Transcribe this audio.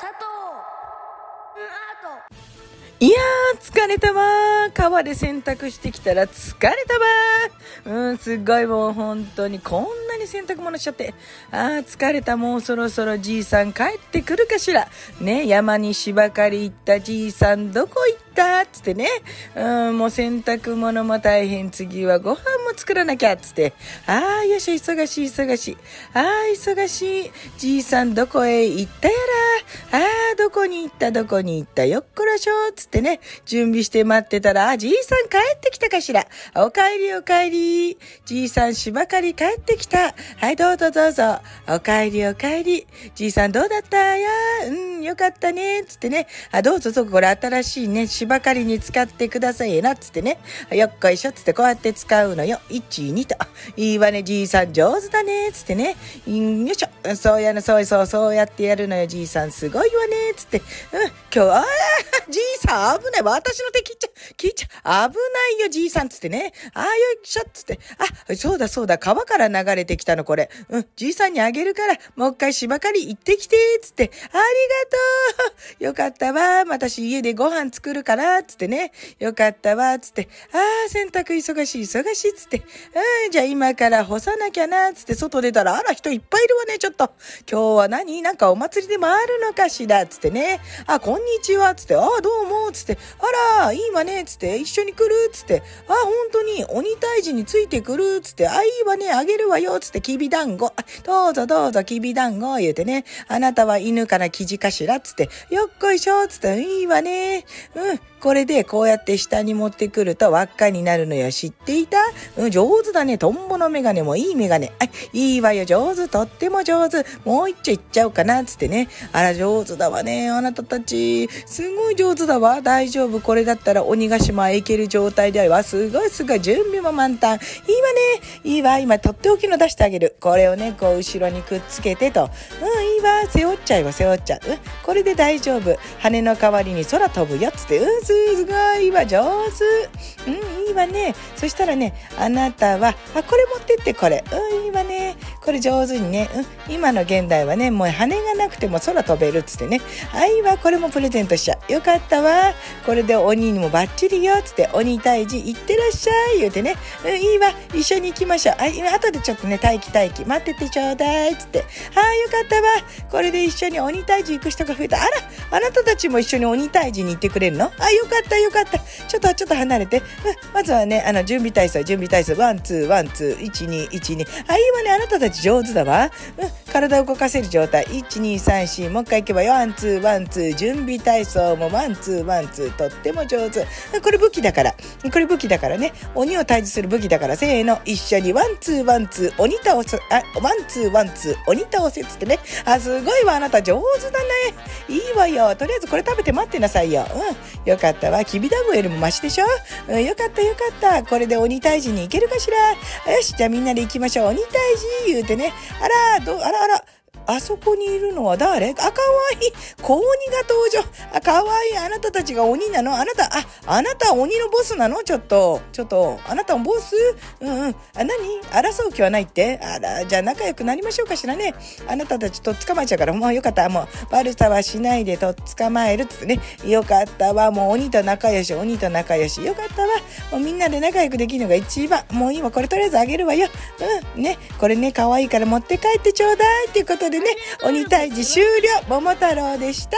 佐藤いやー、疲れたわ。川で洗濯してきたら疲れたわ。うん、すっごいもう本当にこんなに洗濯物しちゃって。あー、疲れた。もうそろそろじいさん帰ってくるかしら。ね、山に芝刈り行ったじいさんどこ行った？つってね。うん、もう洗濯物も大変。次はご飯作らなきゃつって。ああ、よし、忙しい、忙しい。ああ、忙しい。じいさんどこへ行ったやら。ああ、どこに行った、どこに行った。よっこらしょーつってね、準備して待ってたら、あ、じいさん帰ってきたかしら。お帰りお帰り。じいさん芝刈り帰ってきた。はい、どうぞどうぞ。お帰りお帰り。じいさんどうだった？やうん、よかったね。つってね。あ、どうぞどうぞ、これ新しいね、芝刈りに使ってくださいな。つってね。よっこいしょ。つってこうやって使うのよ。1、2と。いいわね、じいさん上手だね。つってね。よいしょ。そうやの、そうそう、そうやってやるのよ。じいさんすごいわね。つって。うん、今日は、じいさん危ない。私の敵っちゃ、切っちゃ、危ないよ、じいさんつってね。ああ、よいしょ、つって。あ、そうだそうだ、川から流れてきたの、これ。うん、じいさんにあげるから、もう一回芝刈り行ってきて、つって。ありがとう。よかったわ。私家でご飯作るから、つってね。よかったわ、つって。ああ、洗濯忙しい、忙しい、つって。うん、じゃあ今から干さなきゃな、つって外出たら、あら、人いっぱいいるわね、ちょっと。今日は何？なんかお祭りでもあるのかしら、つってね。あ、こんにちは、つって。ああ、どうも、つって。あら、いいわね、つって、一緒に来るつって、あ、本当に鬼退治についてくるっつって、あ、いいわね、あげるわよっ、つって、きびだんご、どうぞどうぞ、きびだんご、言うてね、あなたは犬から生地かしらっつって、よっこいしょっ、つって、いいわね、うん、これでこうやって下に持ってくると輪っかになるのよ。知っていた？うん、上手だね。トンボのメガネもいいメガネ。あ、いいわよ。上手。とっても上手。もう一丁いっちゃおうかな。つってね。あら、上手だわね。あなたたち。すごい上手だわ。大丈夫。これだったら鬼ヶ島へ行ける状態では。すごいすごい。準備も満タン。いいわね。いいわ。今、とっておきの出してあげる。これをね、こう、後ろにくっつけてと。うん、いいわ。背負っちゃえば背負っちゃう。これで大丈夫。羽の代わりに空飛ぶよ。つって。うん、すごい。いわ、上手。うん、いいわね。そしたらね、あなたは、あ、これ持ってって、これ。うん、いいわね。これ上手にね、うん、今の現代はね、もう羽がなくても空飛べるっつってね。あ、いいわ、これもプレゼントしちゃ。よかったわ。これで鬼にもバッチリよっ、つって、鬼退治行ってらっしゃい、言うてね。うん、いいわ、一緒に行きましょう。あ、今、後でちょっとね、待機待機、待っててちょうだいっ、つって。ああ、よかったわ。これで一緒に鬼退治行く人が増えた。あら、あなたたちも一緒に鬼退治に行ってくれるの？あ、よかった、よかった。ちょっと、ちょっと離れて。うん、まずはね、あの、準備体操、準備体操、 one、two、one、two、1、2、1、2。あ、いいわね、あなたたち上手だわ。うん、体を動かせる状態。1、2、3、4。もう一回いけばよ。 one、two、one、two。準備体操も one、two、one、two。とっても上手。これ武器だから。これ武器だからね。鬼を退治する武器だから。せーの。一緒に one、two、one、two。鬼倒す。あ、 one、two、one、two。鬼倒せっつってね。あ、すごいわ。あなた上手だね。いいわよ。とりあえずこれ食べて待ってなさいよ。うん。よかったわ。きびだんごよりもマシでしょ？うん、よかったよかった。これで鬼退治に行けるかしら？よし、じゃあみんなで行きましょう。鬼退治言うてね。あら、ど、あらあら。あそこにいるのは誰？あ、かわいい。子鬼が登場。あ、かわいい。あなたたちが鬼なの？あなた、あ、あなた鬼のボスなの？ちょっと。ちょっと。あなたもボス？うんうん。あ、何？争う気はないって？あら、じゃあ仲良くなりましょうかしらね。あなたたちとっ捕まえちゃうから、もうよかった。もう、悪さはしないでとっ捕まえるっつってね。よかったわ。もう鬼と仲良し、鬼と仲良し。よかったわ。もうみんなで仲良くできるのが一番。もう今これとりあえずあげるわよ。うん。ね。これね、可愛いから持って帰ってちょうだいっていうことででね、鬼退治終了。桃太郎でした。